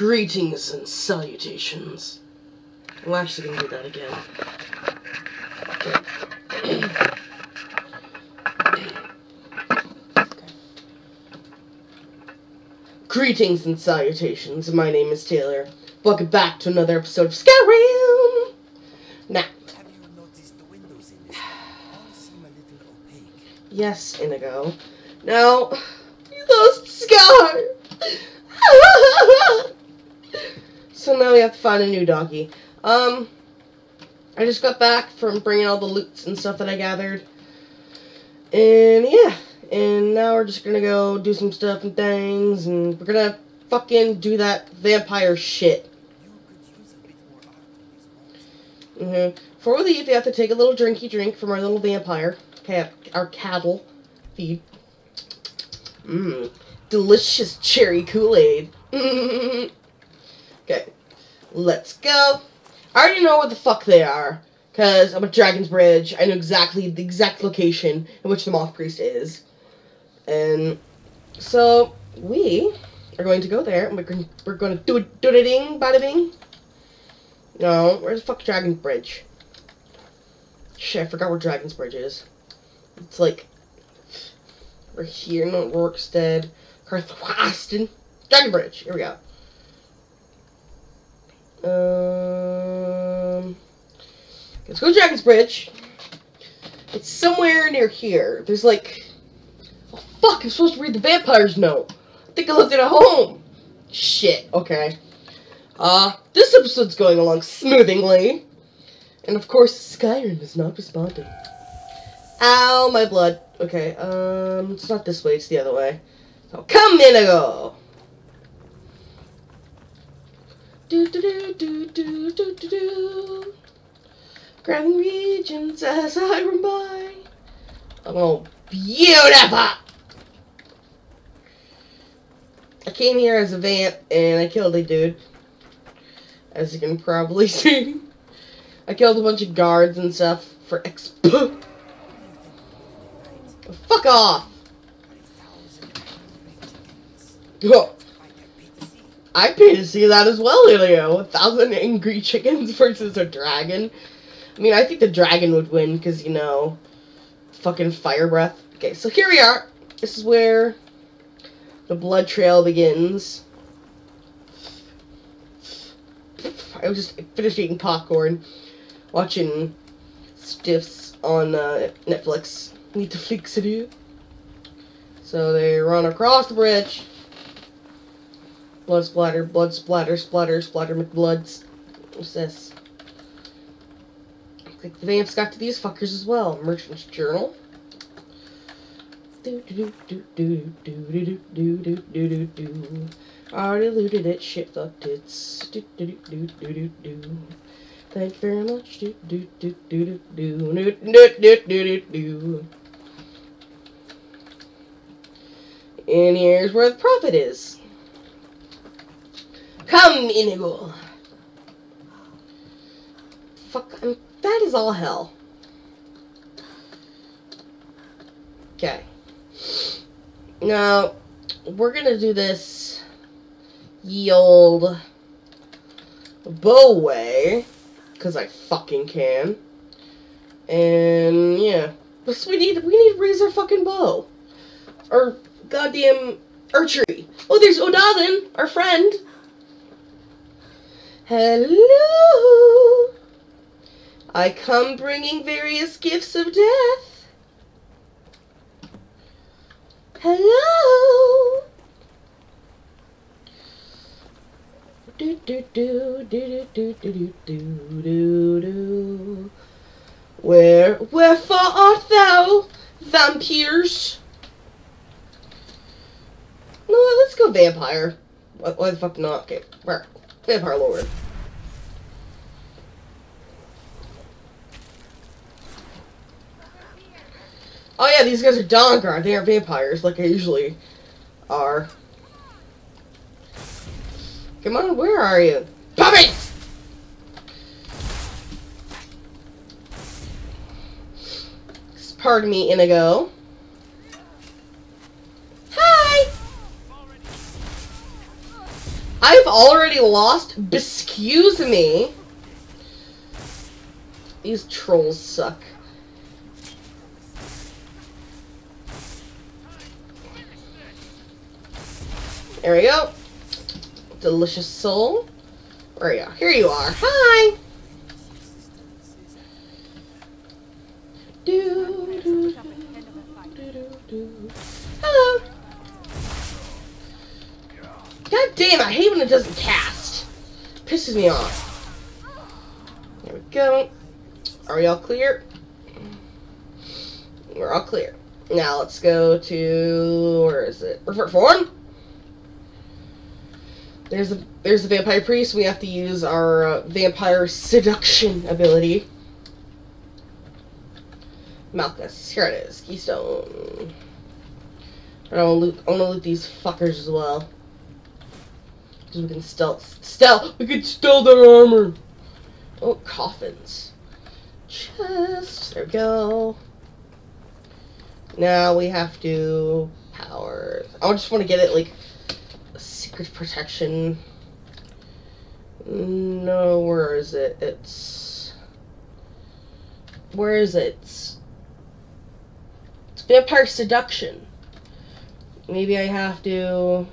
Greetings and salutations. I'm actually gonna do that again. Greetings and salutations. My name is Taylor. Welcome back to another episode of Skyrim. Now, Have you noticed the windows in this all seem a little opaque? yes, Inigo. Now, you lost Scar. So now we have to find a new doggy. Um, I just got back from bringing all the loots and stuff that I gathered, and yeah, and now we're just gonna go do some stuff and things, and we're gonna fucking do that vampire shit. Walls. hmm Before we leave, we have to take a little drinky drink from our little vampire, cat, our cattle feed. Mmm, delicious cherry Kool Aid. okay, let's go. I already know what the fuck they are, cause I'm at Dragon's Bridge. I know exactly the exact location in which the Moth Priest is, and so we are going to go there, and we're going we're going to do it, do it, ding, bada bing. No, where's the fuck Dragon's Bridge? Shit, I forgot where Dragon's Bridge is. It's like we're here, no Rorikstead, Karthwasten, Dragon Bridge. Here we go. Um, let's go to Dragon's Bridge. It's somewhere near here. There's like, oh fuck! I'm supposed to read the vampire's note. I think I left it at home. Shit. Okay. Uh, this episode's going along smoothingly. And of course, Skyrim is not responding. Ow, my blood. Okay, um, it's not this way, it's the other way. So, come, Inigo! Do do do do do do do do. Grabbing regions as I run by. Oh, beautiful! I came here as a vamp and I killed a dude. As you can probably see. I killed a bunch of guards and stuff for expo. Fuck off! Oh, I pay to see that as well, Ilio. A thousand angry chickens versus a dragon. I mean, I think the dragon would win because, you know, fucking fire breath. Okay, so here we are. This is where the blood trail begins. I was just finished eating popcorn, watching stiffs on uh, Netflix. Need to fix it. So they run across the bridge. Blood splatter, blood splatter, splatter, splatter McBloods. What's this? Looks like the vamps got to these fuckers as well. Merchant's Journal. Do do do do do do do do do do do do. Already looted it, shit fucked tits. Do do do do do do. Thank you very much. Do do do do do do do do do do do. And here's where the prophet is. Come, Inigo. Fuck, I'm, that is all hell. Okay. Now, we're gonna do this ye old bow way, because I fucking can. And, yeah. But we need, we need our fucking bow. Or goddamn archery. Oh, there's Odalin, our friend. Hello. I come bringing various gifts of death. Hello. Do do do do do do do do do do. Where wherefore art thou, vampires? No, let's go vampire. Why, why the fuck not? Okay, where? Vampire Lord. Oh yeah, these guys are Dawnguard. They are vampires, like I usually are. Come on, where are you? Puppy! Pardon me, Inigo. Hi! I've already lost. Excuse me. These trolls suck. There we go. Delicious soul. Where are you? Here you are. Hi. Do, do, do. Hello. God damn, I hate when it doesn't cast. Pisses me off. There we go. Are we all clear? We're all clear. Now let's go to where is it? Revert form. There's a there's the vampire priest. We have to use our uh, vampire seduction ability. Malchus, here it is. Keystone. I want to loot. I want to loot these fuckers as well. Because we can stealth. Stealth. We can steal their armor. Oh, coffins. Chest. There we go. Now we have to power. I just want to get it like protection. No, where is it? It's where is it? It's, vampire seduction. Maybe I have to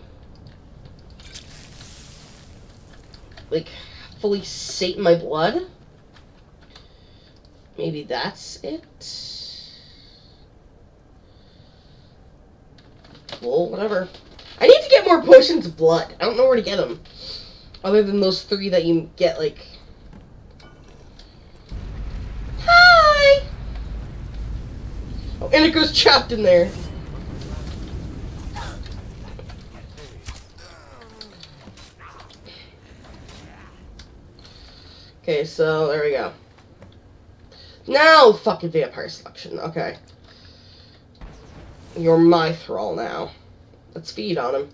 like fully sate my blood. Maybe that's it. Well, whatever. I need to get more potions of blood. I don't know where to get them. Other than those three that you get, like... Hi! Oh, and it goes trapped in there. Okay, so there we go. Now, fucking vampire seduction. Okay. You're my thrall now. Let's feed on him.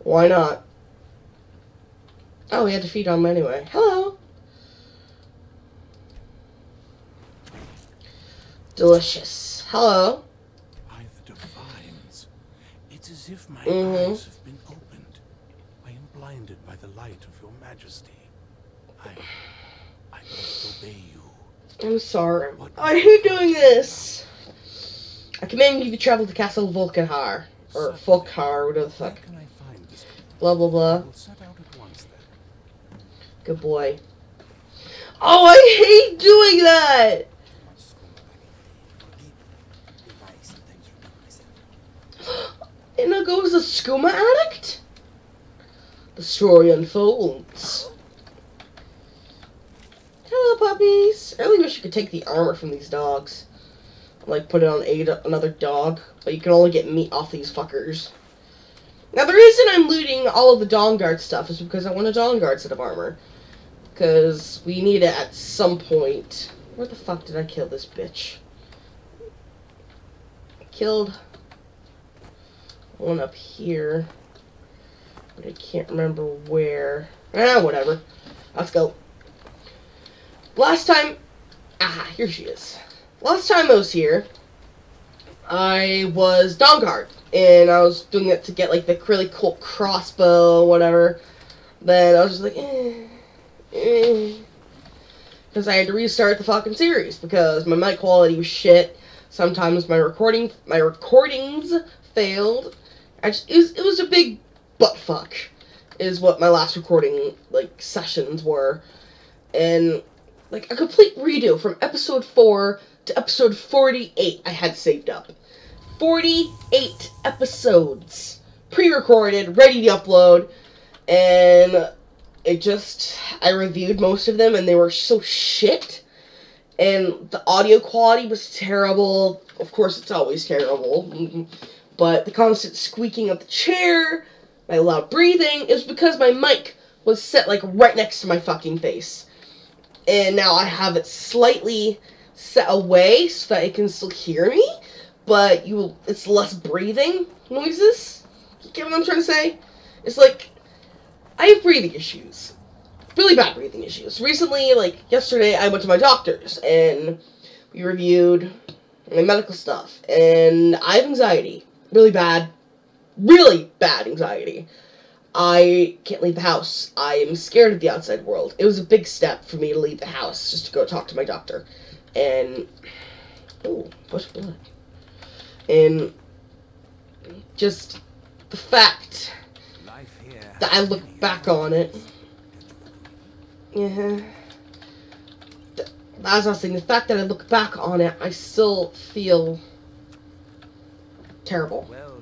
Why not? Oh, we had to feed on him anyway. Hello. Delicious. Hello. By the divines, it's as if my Mhm. eyes have been opened. I am blinded by the light of your majesty. I, I must obey you. I'm sorry. Are you doing this. I command you to travel to Castle Volkenhar. Or Volkar, whatever the fuck. Blah, blah, blah. Good boy. Oh, I hate doing that! If I sometimes repeat myself. And there goes the skooma addict? The story unfolds. Hello, puppies. I really wish you could take the armor from these dogs. Like, put it on a, another dog. But you can only get meat off these fuckers. Now, the reason I'm looting all of the Dawnguard stuff is because I want a Dawnguard set of armor. Because we need it at some point. Where the fuck did I kill this bitch? I killed one up here. But I can't remember where. Ah, whatever. Let's go. Last time. Ah, here she is. Last time I was here, I was Dawnguard. And I was doing it to get, like, the really cool crossbow, whatever. Then I was just like, eh. eh. Because I had to restart the fucking series. Because my mic quality was shit. Sometimes my recording, my recordings failed. I just, it, was, it was a big butt fuck, is what my last recording like sessions were, and like a complete redo from episode four to episode forty-eight. I had saved up forty-eight episodes, pre-recorded, ready to upload, and it just I reviewed most of them, and they were so shit. And the audio quality was terrible. Of course, it's always terrible but the constant squeaking of the chair, my loud breathing, is because my mic was set like right next to my fucking face. And now I have it slightly set away so that it can still hear me, but you it's less breathing noises. You get what I'm trying to say? It's like I have breathing issues. Really bad breathing issues. Recently, like yesterday, I went to my doctor's and we reviewed my medical stuff, and I have anxiety really bad, really bad anxiety. I can't leave the house. I am scared of the outside world. It was a big step for me to leave the house just to go talk to my doctor. And oh, bush blood. And just the fact that I look back on it. Yeah. As I was saying, the fact that I look back on it, I still feel terrible. Well,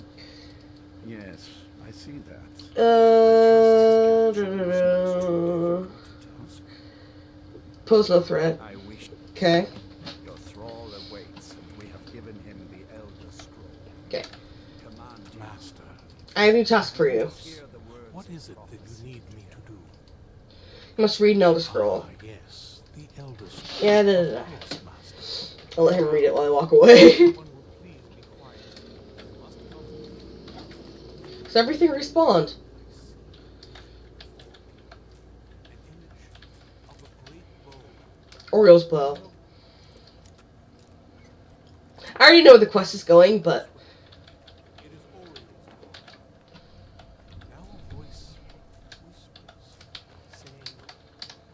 Yes, I see that. Uh, pose no threat. I wish Okay. I have a new task for you. to hear the words what is it that you need me to do? You must read an Elder Scroll. Ah, yes, the Elder Scroll. Yeah, da, da, da. I'll let him read it while I walk away. One will please be quiet. You must come Does everything respawn? an image of a great bow. Auriel's bow. I already know where the quest is going, but It is Auriel's bow. Now a voice whispers, saying,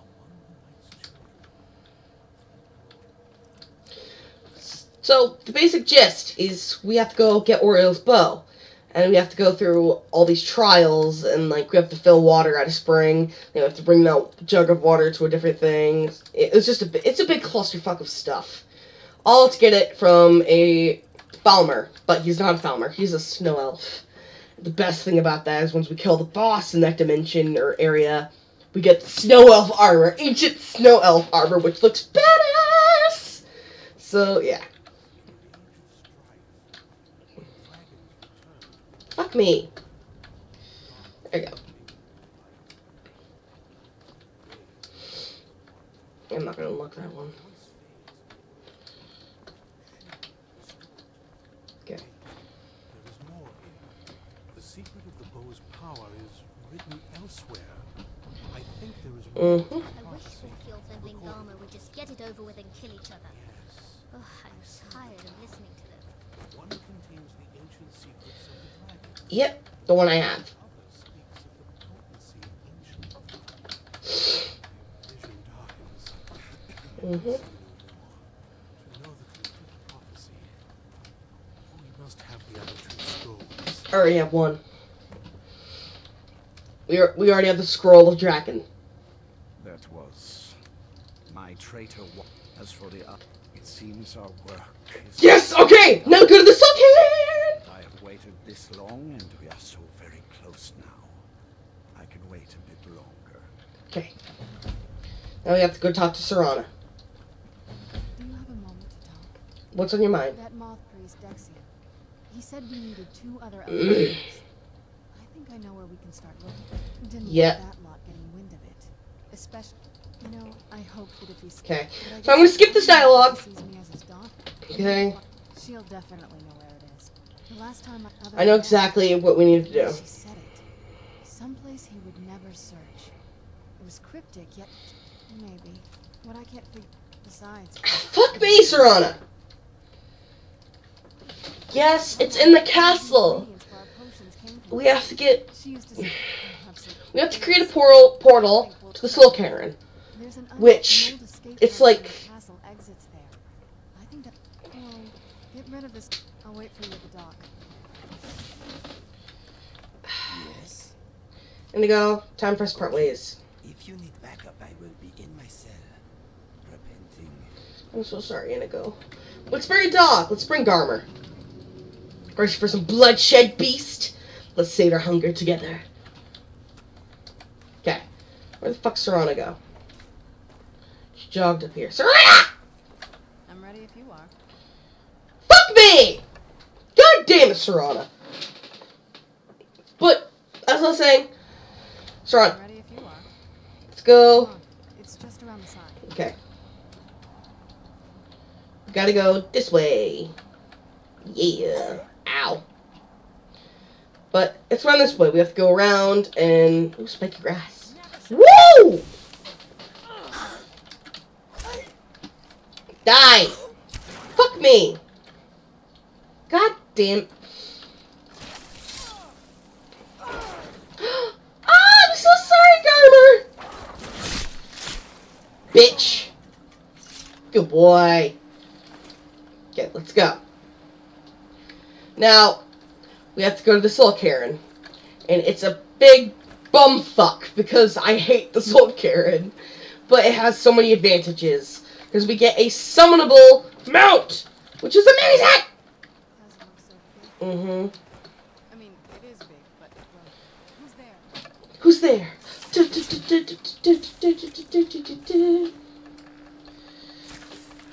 among the night's children. So the basic gist is we have to go get Auriel's bow. And we have to go through all these trials, and like we have to fill water at a spring. We have to bring that jug of water to a different thing. It's just a it's a big clusterfuck of stuff. All to get it from a Falmer, but he's not a Falmer. He's a snow elf. The best thing about that is once we kill the boss in that dimension or area, we get the snow elf armor, ancient snow elf armor, which looks badass. So yeah, fuck me. There you go. I'm not gonna unlock that one. Okay. There is more here. The secret of the bow's power is written elsewhere. I think there is more. Mhm. I wish Orthjolf and Vingalmo would just get it over with and kill each other. Yes. Ugh, I'm tired of listening to Yep, the one I have. Two scrolls. I already have one. We are, we already have the scroll of dragon. That was my traitor. As for the other, it seems our work. Yes. Okay. Now go to the sun can. I have waited this long, and we are so very close now. I can wait a bit longer. Okay. Now we have to go talk to Serana. Do you have a moment to talk? What's on your mind? That moth priest, Dexion. He said we needed two other. I think I know where we can start looking. Didn't Yeah. want that lot getting wind of it. Especially, you know, I hope that if he's Okay. but I So I'm gonna skip this he dialogue. Sees me as his daughter. Okay. She'll definitely know where it is. The last time I, I know exactly what we need to do. She said it. Someplace he would never search. It was cryptic, yet maybe. What I can't figure. Besides, Fuck me, Serana. Yes, it's in the castle. ingredients for our potions came from. We have to get. She used to say, perhaps it- We have to create a portal portal to the Soul Cairn. There's an un- which an old escape it's like- the castle exits there. I think that. Well, get rid of this. I'll wait for you at the dock. Yes. Inigo, time for us part ways. If you need backup, I will be in my cell. Repenting. I'm so sorry, Inigo. Let's bring a dog. Let's bring Garmer. Ready for some bloodshed, beast? Let's sate our hunger together. Okay. Where the fuck's Serana go? She jogged up here. Serana! I'm ready if you are. Fuck me! God damn it, Serana. But, as I was saying, Serana, I'm ready if you are. let's go. It's just around the side. Okay. Gotta go this way. Yeah. Ow. But it's around this way. We have to go around and. Ooh, spiky grass. Woo! Die! Fuck me! God damn. Bitch. Good boy. Okay, let's go. Now, we have to go to the Soul Cairn. And it's a big bumfuck because I hate the Soul Cairn. But it has so many advantages. Because we get a summonable mount, which is amazing! Doesn't look so big. Mm-hmm. I mean, it is big, but Who's there? who's there?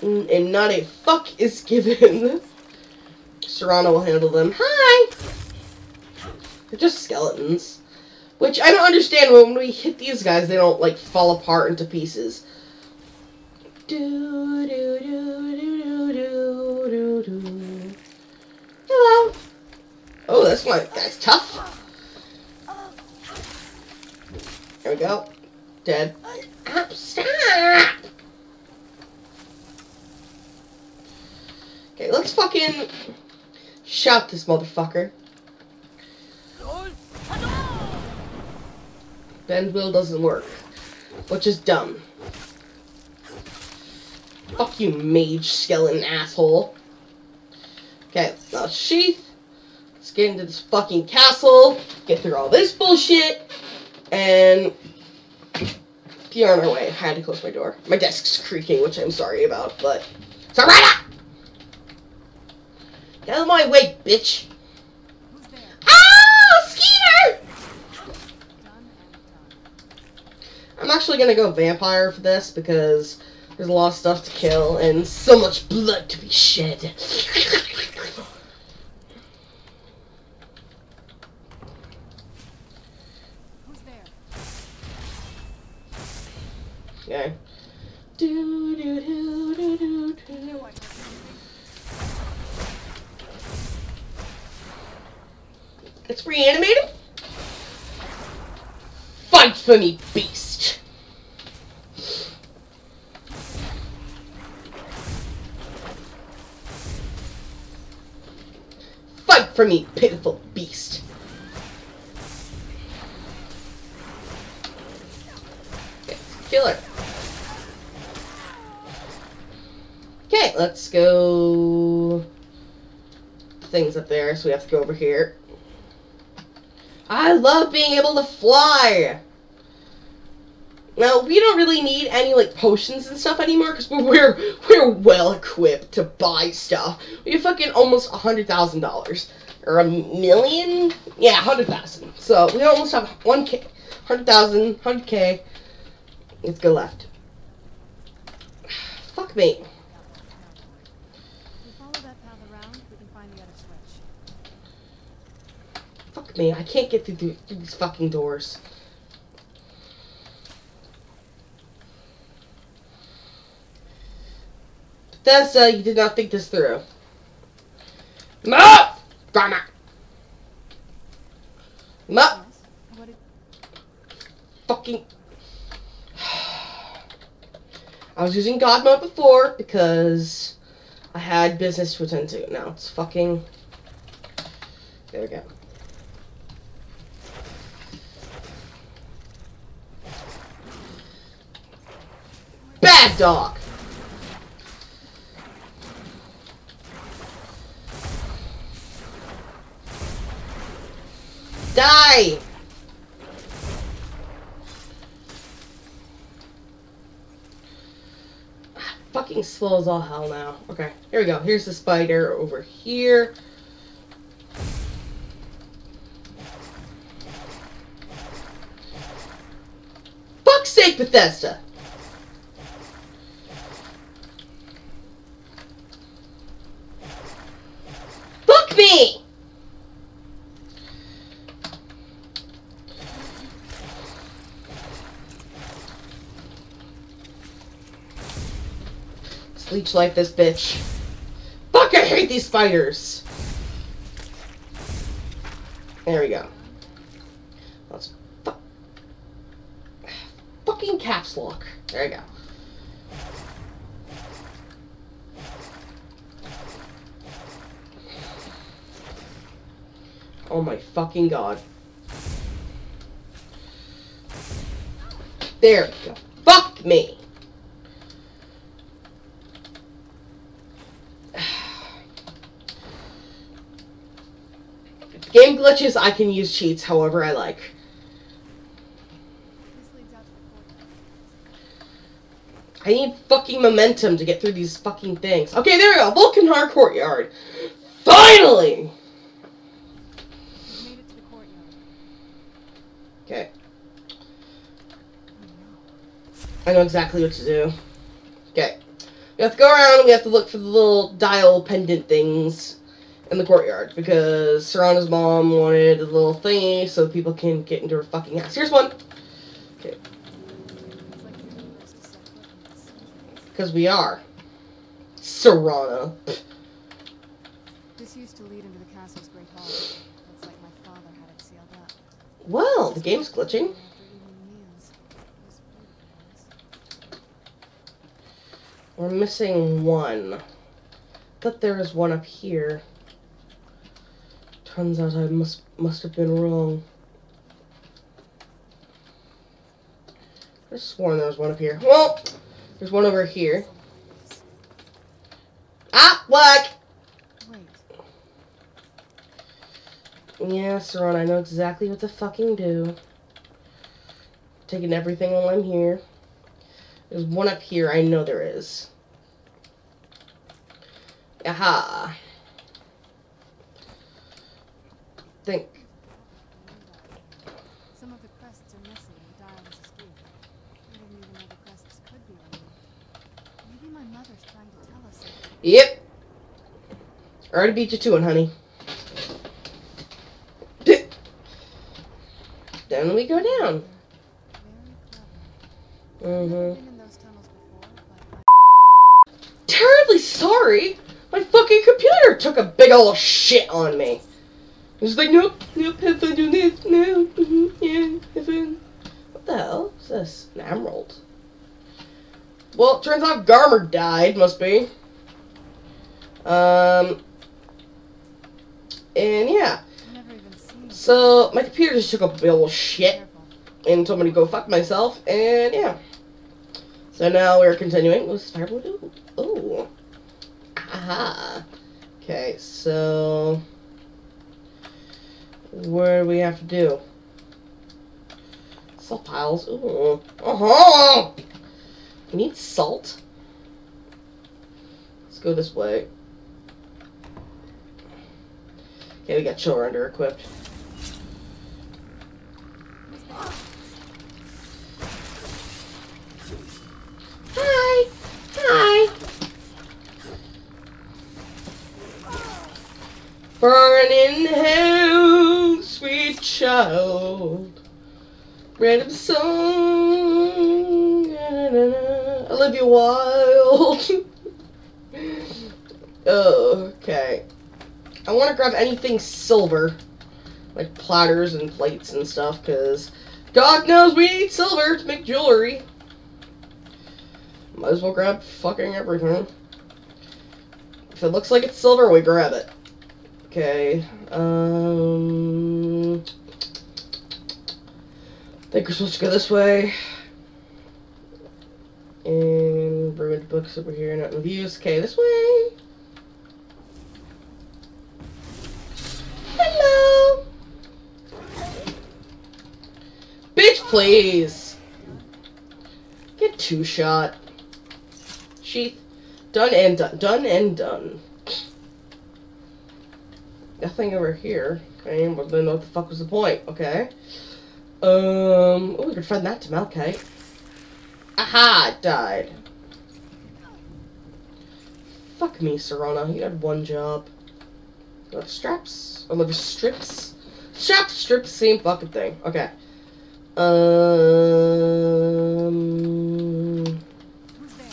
Mm, And not a fuck is given. Serana will handle them. Hi! They're just skeletons. Which I don't understand when we hit these guys, they don't like fall apart into pieces. Do, do, do. Hello. Oh, that's my that's tough. There we go. Dead. Ah, Stop! Okay, let's fucking shout this motherfucker. Bend Will doesn't work, which is dumb. Fuck you, mage skeleton asshole. Okay, now sheath. Let's get into this fucking castle, get through all this bullshit, and be on our way. I had to close my door. My desk's creaking, which I'm sorry about, but. Sarada! Get out of my way, bitch! Ah! Skeeter! I'm actually gonna go vampire for this because there's a lot of stuff to kill and so much blood to be shed. It's reanimated? Fight for me, beast! Fight for me, pitiful beast! Okay, kill her. Okay, let's go. Things up there, so we have to go over here. I love being able to fly. Now we don't really need any like potions and stuff anymore because we're, we're we're well equipped to buy stuff. We have fucking almost a hundred thousand dollars or a million, yeah, hundred thousand. So we almost have one k, hundred thousand, hundred k. Let's go left. Fuck me. If we follow that path around, we can find the other switch. Fuck me. I can't get through, the, through these fucking doors. Bethesda, you did not think this through. No! Damn it! No! Yes? What did Fucking. I was using God mode before because I had business to attend to. Now it's fucking. There we go. Bad dog. Die. Fucking slow as all hell now. Okay, here we go. Here's the spider over here. Fuck's sake, Bethesda! Let's leech life this bitch. Fuck, I hate these spiders! There we go. Let's fu- fucking caps lock. There we go. Oh my fucking god. There we go. Fuck me! Game glitches, I can use cheats however I like. I need fucking momentum to get through these fucking things. Okay, there we go. Vulcanhar Courtyard. Finally! I know exactly what to do. Okay. We have to go around and we have to look for the little dial pendant things in the courtyard because Serana's mom wanted a little thingy so people can get into her fucking house. Here's one. It's like you're the first to set foot in this place. Because we are. Serana. This used to lead into the castle's great hall. Looks like my father had it sealed up. Well, the game's glitching. After evening meals. It was beautiful. We're missing one. But there is one up here. Turns out I must must have been wrong. I sworn there was one up here. Well, there's one over here. Ah, what? Yeah, Saran, I know exactly what to fucking do. Taking everything while I'm here. There's one up here, I know there is. Aha. Think. some of the crests are missing. The dial was askew. I didn't even know the crests could be removed. Maybe my mother's trying to tell us something. Yep. Already beat you to it, honey. Then we go down. Very I'm terribly sorry. My fucking computer took a big ol' shit on me. It's like, nope, nope, have fun doing this. No, mhm, yeah, have fun. What the hell is this? An emerald. Well, it turns out Garmer died, must be. Um, and yeah. I've never even seen. So, my computer just took a big ol' shit and told me to go fuck myself, and yeah. So now we're continuing with Firewood. Ooh. Aha. Okay, so. What do we have to do? Salt piles. Ooh. Uh huh. We need salt. Let's go this way. Okay, we got chiller under equipped. Hi. Hi. Burn in hell, sweet child. Random song. na-na-na-na. Olivia Wilde. okay. I want to grab anything silver. Like platters and plates and stuff, because God knows we need silver to make jewelry. Might as well grab fucking everything. If it looks like it's silver, we grab it. Okay. Um. think we're supposed to go this way. And ruined books over here, not in views. Okay, this way. Hello. Bitch, please. Get two shot. Sheath. Done and done. Done and done. Nothing over here. Okay, well then what the fuck was the point? Okay. Um, oh, we could find that to Malkite. Aha, died. Fuck me, Serana. You had one job. Love straps? Or love strips? Straps, strips, same fucking thing. Okay. Um. Who's there?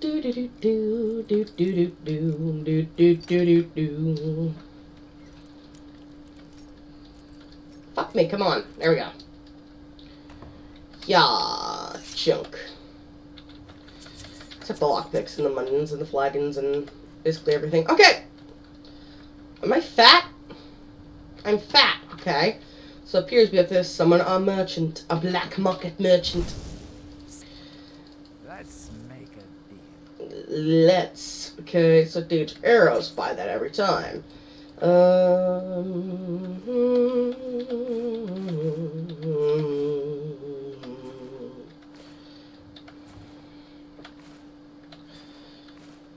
Done and done. Do do do do do do do do do do. Fuck me, come on. There we go. Yeah, junk. Except the lockpicks and the muttons and the flagons and basically everything. Okay! Am I fat? I'm fat, okay. So it appears we have this summon a merchant, a black market merchant. Let's. Okay, so danger arrows. Buy that every time. Um,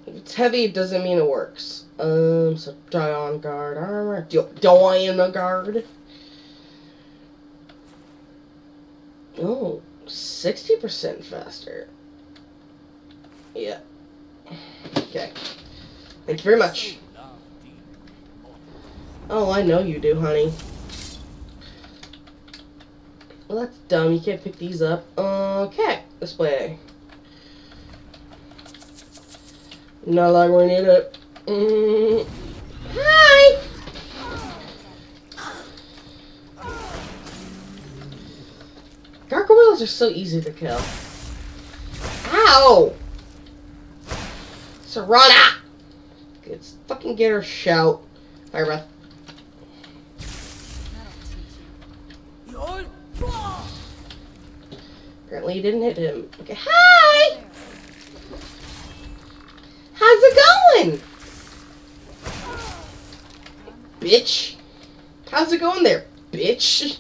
if it's heavy, it doesn't mean it works. Um, so Dawnguard armor. Die on the guard. Oh, 60% faster. Yeah. Okay. Thank you very much. Oh, I know you do, honey. Well, that's dumb. You can't pick these up. Okay, this way. Not like we need it. Mm. Hi! Gargoyles are so easy to kill. Ow! Serana! Let's fucking get her shout. Fire breath. Apparently you didn't hit him. Okay, hi! How's it going? Bitch. How's it going there, bitch?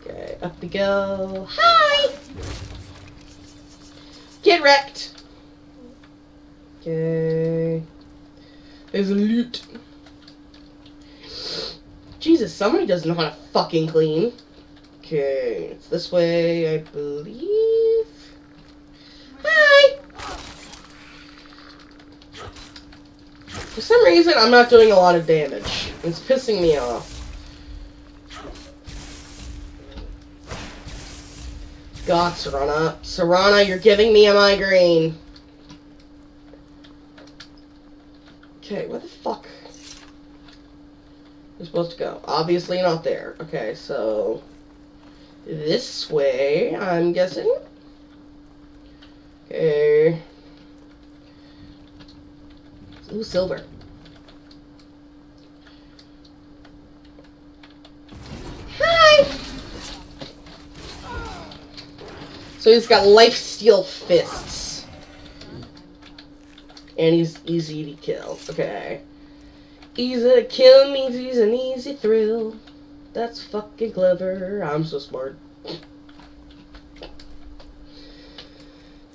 Okay, up we go. Hi! Get wrecked. Okay. There's a loot. Jesus, somebody doesn't know how to fucking clean. Okay, it's this way, I believe. Hi! For some reason, I'm not doing a lot of damage. It's pissing me off. God, Serana. Serana, you're giving me a migraine. Okay, where the fuck? We're supposed to go. Obviously not there. Okay, so this way, I'm guessing. Okay. Ooh, silver. Hi! So he's got life steal fists. And he's easy to kill. Okay. Easy to kill means he's an easy thrill. That's fucking clever. I'm so smart.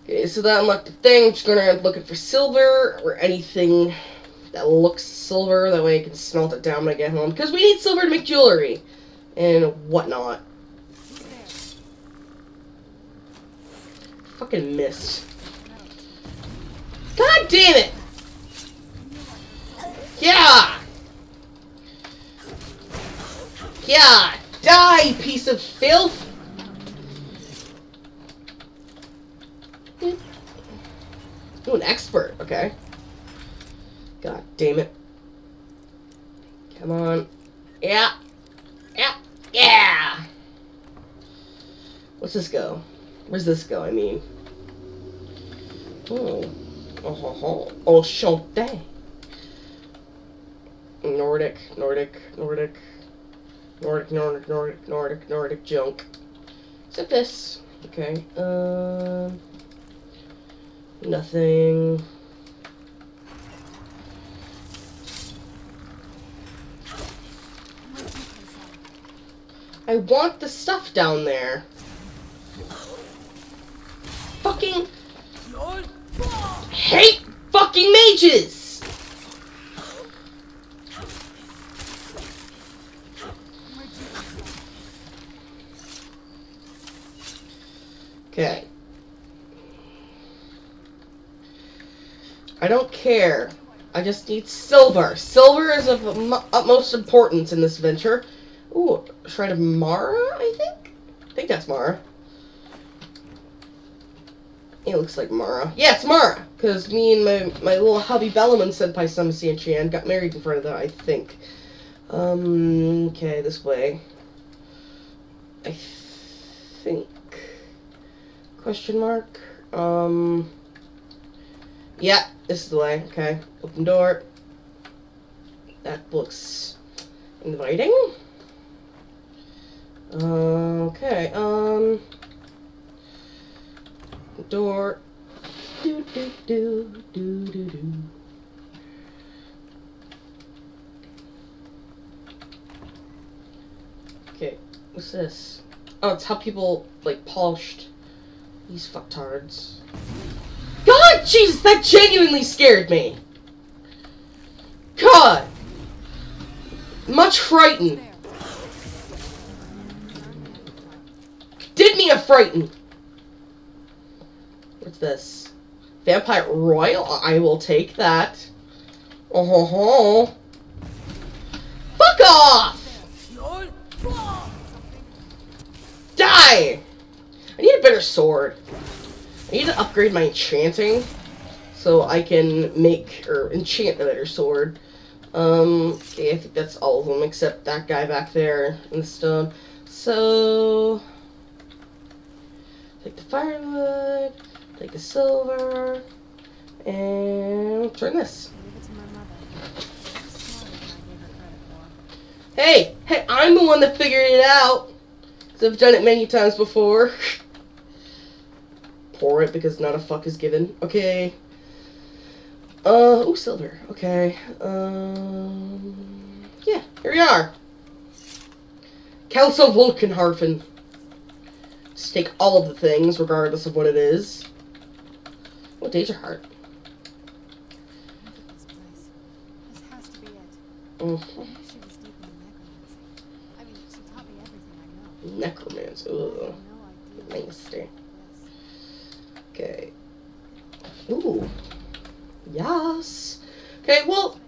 Okay, so that unlocked the thing. I'm just gonna looking for silver or anything that looks silver. That way I can smelt it down when I get home. Because we need silver to make jewelry and whatnot. Fucking missed. Damn it! Yeah! Yeah! Die, piece of filth! Ooh, an expert. Okay. God damn it. Come on. Yeah. Yeah. Yeah! What's this go? Where's this go, I mean? Oh. Oh, ho. Oh, Chante. Nordic, Nordic, Nordic, Nordic, Nordic, Nordic, Nordic, Nordic junk. Except this. Okay. Um. Nothing. I want the stuff down there. Fucking hate fucking mages. Okay. I don't care. I just need silver. Silver is of utmost importance in this venture. Ooh, Shrine of Mara, I think? I think that's Mara. It looks like Mara. Yeah, it's Mara! Because me and my, my little hubby Bellaman Senpai Samasi and Chan got married in front of that, I think. Um, okay, this way. I think. Question mark? Um. Yeah, this is the way. Okay. Open door. That looks inviting. Okay, um. Door. Do, do, do do do do do. Okay, what's this? Oh, it's how people like polished these fucktards. God, Jesus, that genuinely scared me. God, much frightened. Did me a frighten. This? Vampire Royal? I will take that. Oh ho. Fuck off! Die! I need a better sword. I need to upgrade my enchanting so I can make or enchant a better sword. Um, okay, I think that's all of them except that guy back there in the stone. So, take the firewood, take the silver, and turn this. Hey, hey, I'm the one that figured it out. Cause I've done it many times before. Pour it because not a fuck is given. Okay. Uh, oh, silver. Okay. Um, yeah, here we are. Council Vulcanharfen. Take all of the things, regardless of what it is. Oh, Deja Heart. Look at this place. This has to be it. Mm, I knew she was deep in necromancy. I mean, she taught me everything I know. necromancy. I Ugh. no. Nasty. Okay. Ooh. Yes. Okay, well,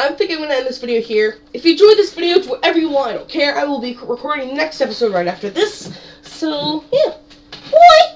I think I'm going to end this video here. If you enjoyed this video, it's whatever you want. I don't care. I will be recording next episode right after this. So, yeah. Bye!